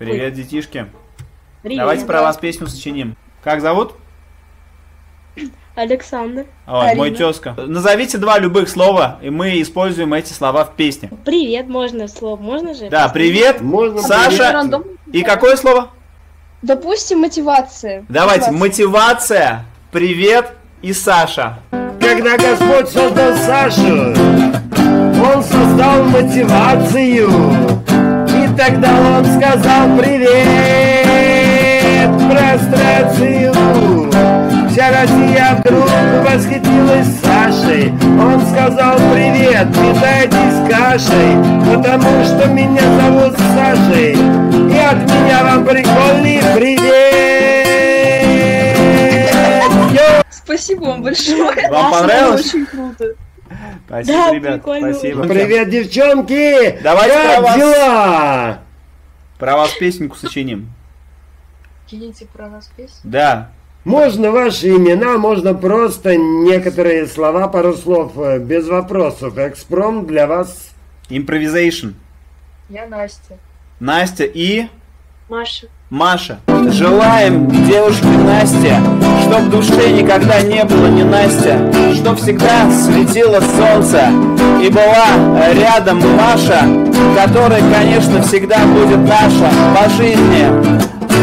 Привет, детишки. Привет. Давайте про вас песню сочиним. Как зовут? Александр. Ой, Арина. мой тезка. Назовите два любых слова, и мы используем эти слова в песне. Привет, можно слово, можно же? Да, привет, Можно Саша. Рандом. И какое слово? Допустим, мотивация. Давайте, Мотивация. мотивация, привет и Саша. Когда Господь создал Сашу, Он создал мотивацию. Тогда Он сказал привет, прострацию. Вся Россия вдруг восхитилась Сашей. Он сказал привет, питайтесь кашей, потому что меня зовут Сашей. И от меня вам прикольный привет. Спасибо вам большое. Вам понравилось? Очень круто. Спасибо, Да, ребят, прикольно. спасибо. Привет, девчонки! Давайте про как вас. дела? Про вас песенку сочиним. Кинете про нас песню? Да. Можно ваши имена, можно просто некоторые слова, пару слов, э, без вопросов. Экспром для вас. Improvisation. Я Настя. Настя и Маша. Маша. Желаем девушке Насте, чтоб в душе никогда не было ни Настя, чтоб всегда светило солнце и была рядом Маша, которая, конечно, всегда будет наша по жизни,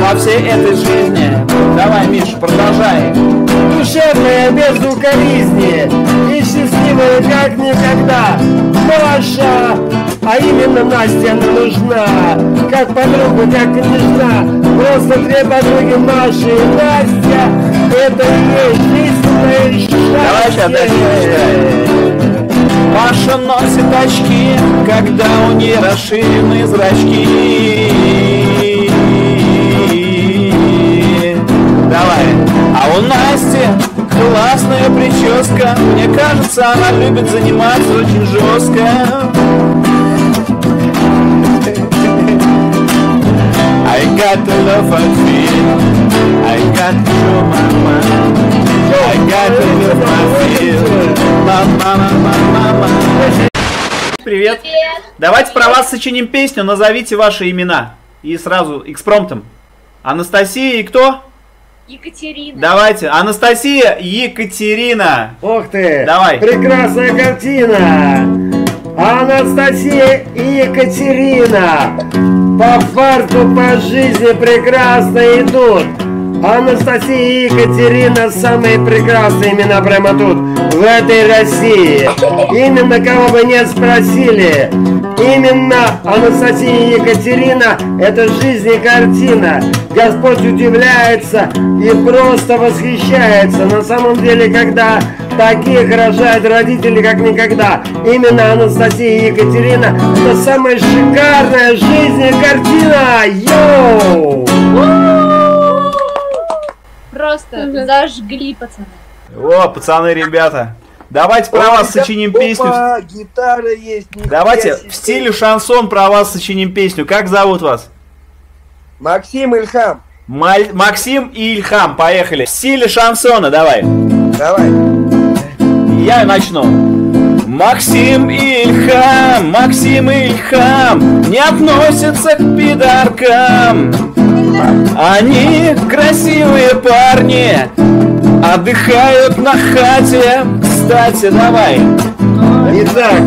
по всей этой жизни. Давай, Миш, продолжай. Душевная, без укоризни и счастливая, как никогда. Маша, а именно Настя нужна, как подруга, как княжна. Просто две подруги Маши и Настя, это и есть жизненное счастье. Давай сейчас Маша носит очки, когда у нее расширены зрачки. У Насти классная прическа. Мне кажется, она любит заниматься очень жестко. I got the love I feel. I got to show my mind. I got to love I feel. Мама, мама, мама. Привет. Давайте про вас сочиним песню. Назовите ваши имена. И сразу экспромтом. Анастасия и кто? Екатерина. Давайте. Анастасия Екатерина. Ох ты! Давай. Прекрасная картина! Анастасия и Екатерина по фарту по жизни прекрасно идут. Анастасия и Екатерина самые прекрасные имена прямо тут, в этой России. Именно кого бы не спросили. Именно Анастасия и Екатерина – это жизнь и картина. Господь удивляется и просто восхищается. На самом деле, когда таких рожают родители, как никогда. Именно Анастасия и Екатерина – это самая шикарная жизнь и картина. Йоу! Просто зажгли, пацаны. О, пацаны, ребята. Давайте про вас сочиним песню. Гитара есть. Давайте в стиле шансон про вас сочиним песню. Как зовут вас? Максим Ильхам. Маль- Максим и Ильхам, поехали. В стиле шансона, давай. Давай. Я начну. Максим и Ильхам, Максим и Ильхам не относятся к пидоркам. Они красивые парни, отдыхают на хате. Кстати, давай. Итак,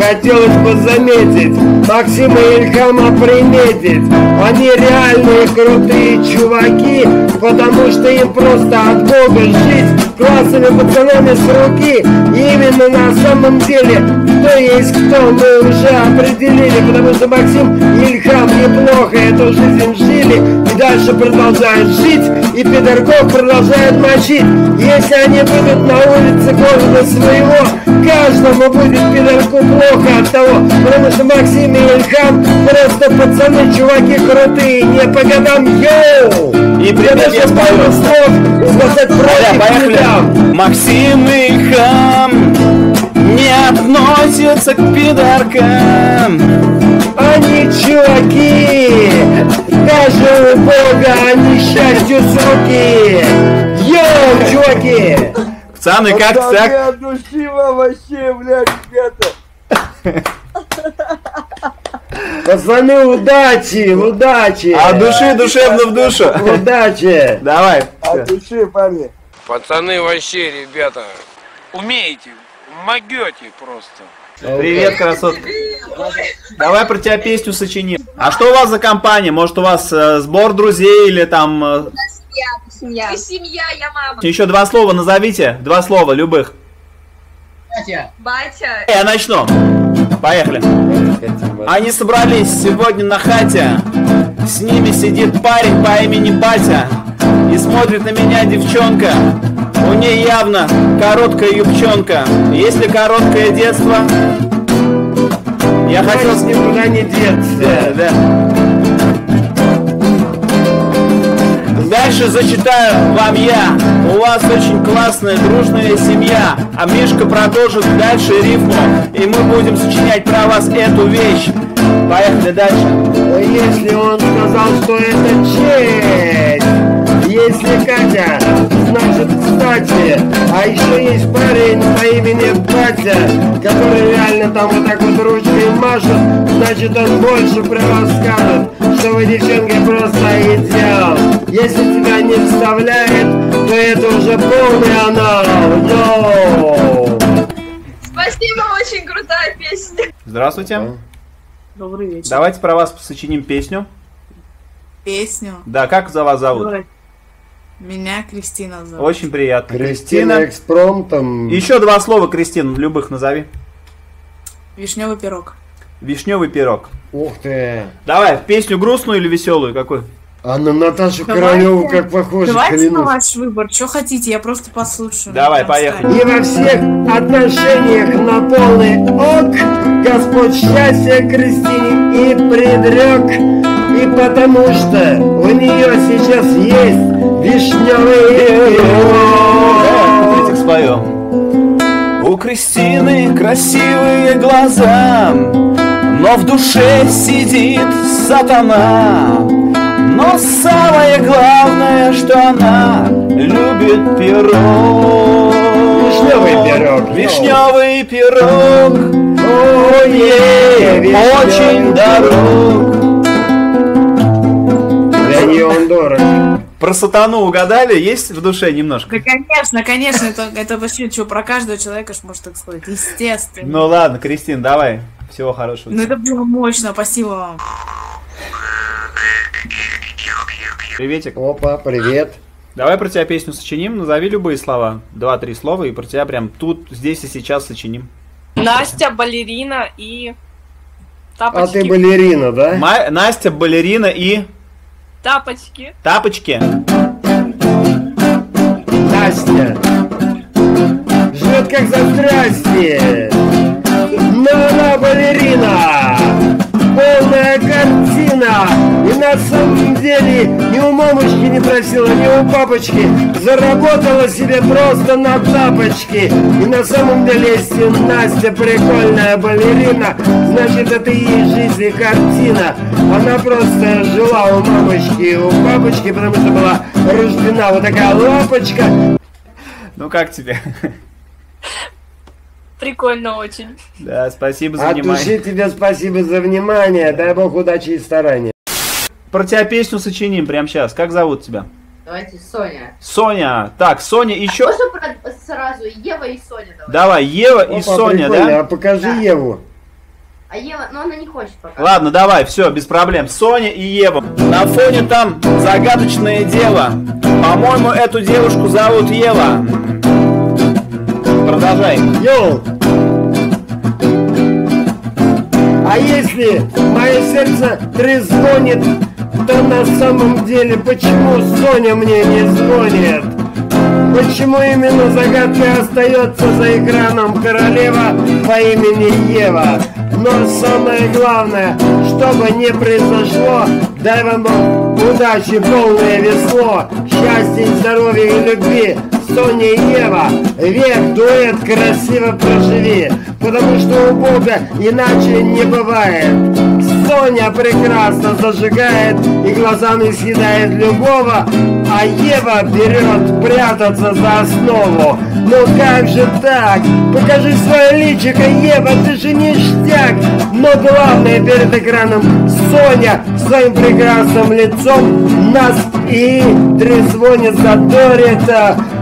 хотелось бы заметить, Максима и Ильхама приметить. Они реальные крутые чуваки, потому что им просто от Бога жить классными пацанами с руки. И именно на самом деле, кто есть кто, мы уже определили, потому что Максим и Ильхам неплохо эту жизнь жили и дальше продолжают жить, и пидорков продолжают мочить. Если они выйдут на улице города своего, каждому будет пидорку плохо от того, потому что Максим и Ильхам просто пацаны, чуваки крутые, не по годам, йоу! И привет, я спою. слов сказать против пидорам. Максим и Ильхам не относятся к пидоркам. Они чуваки, даже у Бога они счастью с руки. Йоу, чуваки! Пацаны, как так? я душила вообще, блядь, ребята. Пацаны, удачи, удачи! От души душевно в душу. Удачи! Давай. От души, парни. Пацаны вообще, ребята, умеете, могете просто. Привет, красотка. Давай про тебя песню сочиним. А что у вас за компания? Может, у вас э, сбор друзей или там... э, Семья. Ты семья, я мама. еще два слова назовите. Два слова, любых. Батя. Я начну. Поехали. Они собрались сегодня на хате. С ними сидит парень по имени Батя. И смотрит на меня девчонка. У ней явно короткая юбчонка. Если короткое детство... Я хотел с ним... никуда не деться. Да, да. Дальше зачитаю вам я. У вас очень классная, дружная семья. А Мишка продолжит дальше рифму. И мы будем сочинять про вас эту вещь. Поехали дальше. Если он сказал, что это честь, если Катя, значит кстати, а еще есть парень по имени Батя, который реально там вот так вот ручкой машет, значит он больше про вас скажет, что вы девчонки просто идеал. Если тебя не вставляет, то это уже полный анал. Йоу! Спасибо, очень крутая песня. Здравствуйте. Добрый вечер. Давайте про вас сочиним песню. Песню. Да, как за вас зовут? Меня Кристина зовут. Очень приятно. Кристина экспромтом. Еще два слова, Кристин, любых назови. Вишневый пирог. Вишневый пирог. Ух ты. Давай, песню грустную или веселую? Какую? А на Наташу Давайте- Королеву как похоже, Давайте на клянусь. ваш выбор. Что хотите, я просто послушаю. Давай, поехали. И во всех отношениях на полный ок Господь счастье Кристине и предрек И потому что у нее сейчас есть вишневый пирог. Критик споем. У Кристины красивые глаза, но в душе сидит сатана. Но самое главное, что она любит пирог. Вишневый пирог. Вишневый пирог. Ой, вишневый Очень дорог. Для нее он дорог. Про сатану угадали? Есть в душе немножко? Да, конечно, конечно, это, это вообще что, про каждого человека, ж можно так сказать. Естественно. Ну ладно, Кристин, давай. Всего хорошего. Ну это было мощно, спасибо вам. Приветик. Опа, привет. Давай про тебя песню сочиним, назови любые слова. Два-три слова, и про тебя прям тут, здесь и сейчас сочиним. Настя, балерина и А тапочки. ты балерина, да? Ма- Настя, балерина и Тапочки. тапочки. Настя Ждет как за здрасте Но она балерина Полная картина на самом деле ни у мамочки не просила, ни у папочки Заработала себе просто на тапочки И на самом деле, если Настя прикольная балерина Значит это ей жизнь и картина Она просто жила у мамочки и у папочки Потому что была рождена вот такая лапочка Ну как тебе? Прикольно очень. Да, спасибо за От души внимание. тебе спасибо за внимание. Дай бог удачи и старания. Про тебя песню сочиним прямо сейчас. Как зовут тебя? Давайте Соня. Соня. Так, Соня еще. Можно про- сразу Ева и Соня давай. Давай, Ева и Опа, Соня, прикольно. да? А покажи Да. Еву. А Ева, ну она не хочет пока. Ладно, давай, все, без проблем. Соня и Ева. На фоне там загадочное дело. По-моему, эту девушку зовут Ева. Продолжай. Йоу! А если мое сердце трезвонит, то на самом деле почему Соня мне не звонит? Почему именно загадкой остается за экраном королева по имени Ева? Но самое главное, что бы ни произошло, дай вам удачи, полное весло, счастья, здоровья и любви. Соня и Ева, век дуэт красиво проживи, потому что у Бога иначе не бывает. Соня прекрасно зажигает и глазами съедает любого, а Ева берет прятаться за основу. Ну как же так? Покажи свое личико, Ева, ты же ништяк Но главное перед экраном Соня своим прекрасным лицом Нас и трезвонит, задорит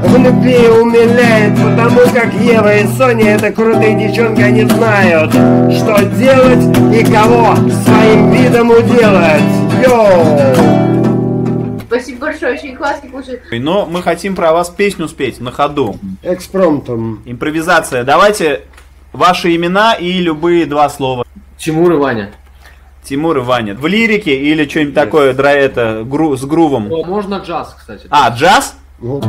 В любви умиляет Потому как Ева и Соня это крутые девчонки Они знают, что делать и кого своим видом уделать Йоу! Спасибо большое, очень классный слушай. Но мы хотим про вас песню спеть на ходу. Экспромтом. Импровизация. Давайте ваши имена и любые два слова. Тимур и Ваня. Тимур и Ваня. В лирике или что-нибудь такое, дра это, гру, с грувом? О, можно джаз, кстати. А, джаз? Ну,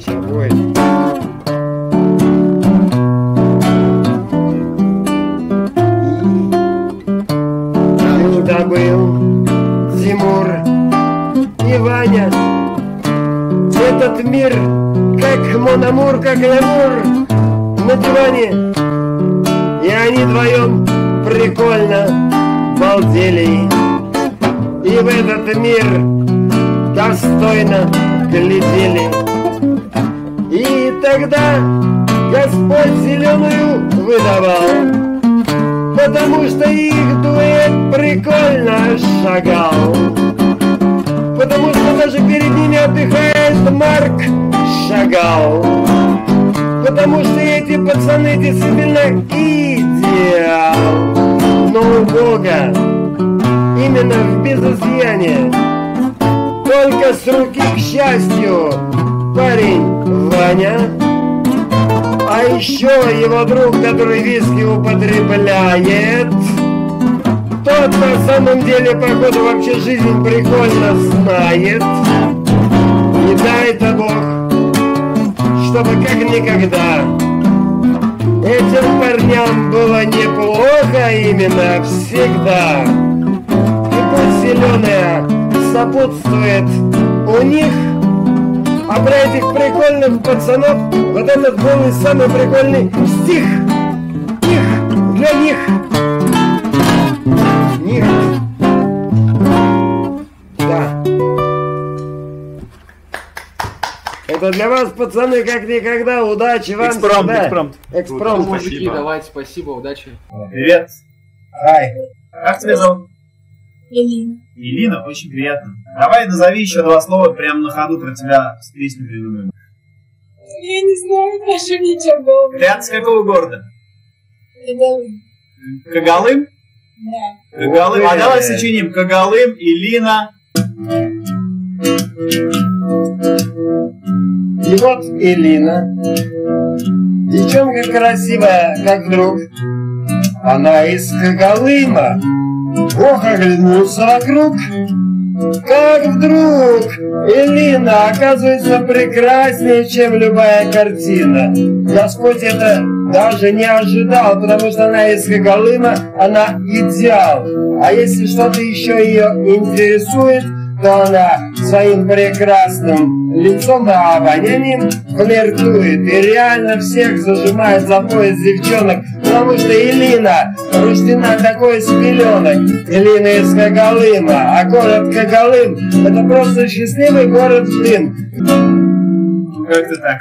Сейчас будет. Когда был. Тимур и Ваня. Этот мир, как Мономур, как лемур. На диване И они вдвоем прикольно балдели. И в этот мир достойно глядели И тогда Господь зеленую выдавал Потому что их дуэт прикольно шагал. Потому что даже перед ними отдыхает Марк Шагал. Потому что эти пацаны действительно идеал. Но у Бога именно в безызъяне Только с руки, к счастью, парень Ваня а еще его друг, который виски употребляет, тот на самом деле, походу, вообще жизнь прикольно знает. Не дай-то Бог, чтобы как никогда этим парням было неплохо именно всегда. И пусть зеленая сопутствует у них а про этих прикольных пацанов вот этот был и самый прикольный стих. Их для них. Них. Да. Это для вас, пацаны, как никогда. Удачи вам. Экспромт, всегда. экспромт. Экспромт. Мужики, давайте, спасибо, удачи. Привет. Ай. Как тебя зовут? Элина. Ирина, очень приятно. Давай назови еще два слова прямо на ходу про тебя с песней придумаем. Я не знаю даже ничего. Ты от какого города? Это... Кагалым? Да. Кагалым. А давай сочиним Кагалым, Илина. И вот Элина, девчонка красивая, как вдруг, она из Когалыма. Ох, оглянулся вокруг, как вдруг Элина оказывается прекраснее, чем любая картина. Господь это даже не ожидал, потому что она из Когалыма, она идеал. А если что-то еще ее интересует, то она своим прекрасным лицом да обонянием флиртует и реально всех зажимает за пояс девчонок, потому что Элина рождена такой с пеленок. Элина из Когалыма, а город Когалым это просто счастливый город, блин. Как-то так.